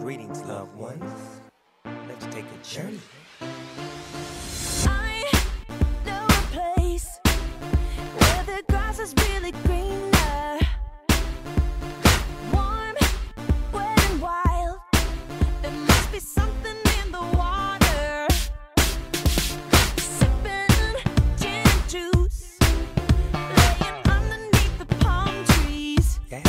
Greetings, loved ones. Let's take a journey. I know a place where the grass is really greener. Warm, wet, and wild. There must be something in the water. Sipping gin and juice. Laying underneath the palm trees. Yeah.